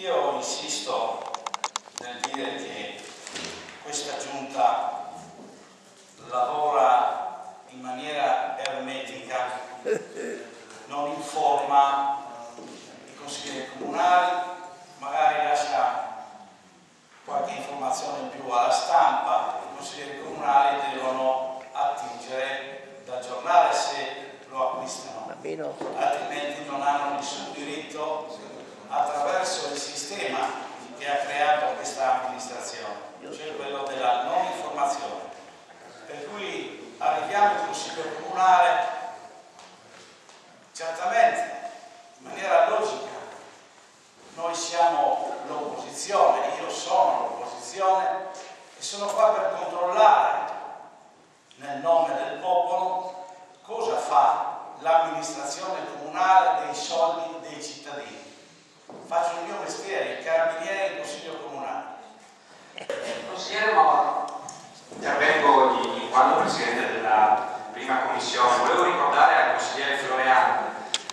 Io insisto nel dire che questa giunta lavora in maniera ermetica, non informa i consiglieri comunali, magari lascia qualche informazione in più alla stampa, i consiglieri comunali devono attingere dal giornale se lo acquistano, altrimenti non hanno in consiglio comunale certamente in maniera logica. Noi siamo l'opposizione, io sono l'opposizione e sono qua per controllare nel nome del popolo cosa fa l'amministrazione comunale dei soldi dei cittadini. Faccio il mio mestiere, il carabiniere in consiglio comunale. Consigliere Moro. Intervengo in quanto Presidente della prima commissione. Volevo ricordare al consigliere Floreano,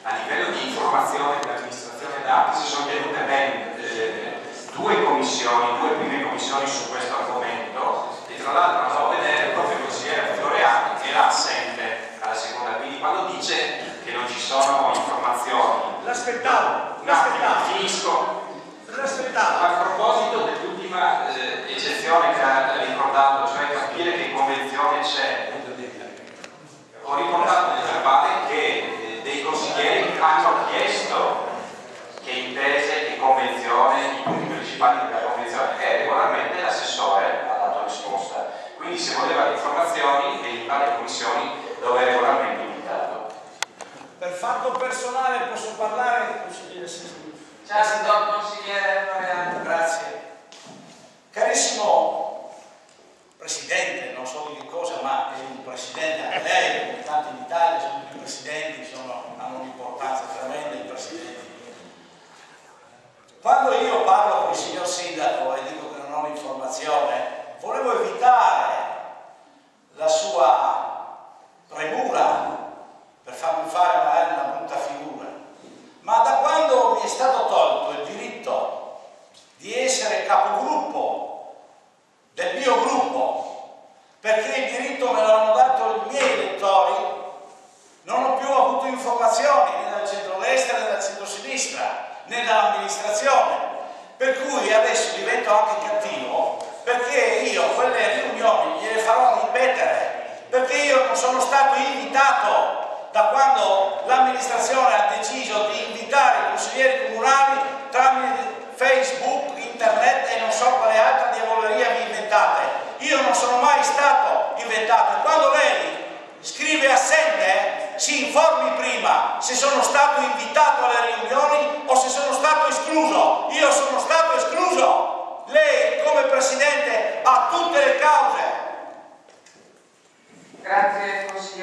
a livello di informazione che l'amministrazione dà, che si sono tenute ben eh, due commissioni, due prime commissioni su questo argomento e tra l'altro andavo a vedere proprio il consigliere Floreano che era assente alla seconda, quindi quando dice che non ci sono informazioni, L'aspettavo, l'aspettavo, finisco, l'aspettavo. a proposito dell'ultima eh, eccezione che ha ricordato, cioè capire che convenzione c'è, ho ricordato nel verbale che eh, dei consiglieri hanno chiesto che intese, che convenzione, i punti principali della convenzione e regolarmente l'assessore ha dato risposta. Quindi se voleva le informazioni veniva alle commissioni dove è regolarmente invitato. Per fatto personale posso parlare, consigliere? Ciao, signor consigliere. Grazie. Carissimo Presidente, non so di che cosa, ma è un Presidente anche lei, come tanti in Italia sono più Presidenti, sono- hanno un'importanza tremenda i Presidenti. Quando io parlo con il signor Sindaco e dico che non ho l'informazione, volevo evitare la sua premura per farmi fare magari una brutta figura. Ma da quando mi è stato tolto il diritto di essere capogruppo del mio gruppo, perché il diritto me l'hanno dato i miei elettori, non ho più avuto informazioni né dal centro-destra né dal centro-sinistra né dall'amministrazione. Per cui adesso divento anche cattivo perché io quelle riunioni gliele farò ripetere, perché io non invitato da quando l'amministrazione ha deciso di invitare i consiglieri comunali tramite Facebook, internet e non so quale altra diavoleria vi inventate. Io non sono mai stato inventato. Quando lei scrive assente, si informi prima se sono stato invitato alle riunioni o se sono stato escluso. Io sono stato escluso. Lei come Presidente ha tutte le cause. Grazie consigliere.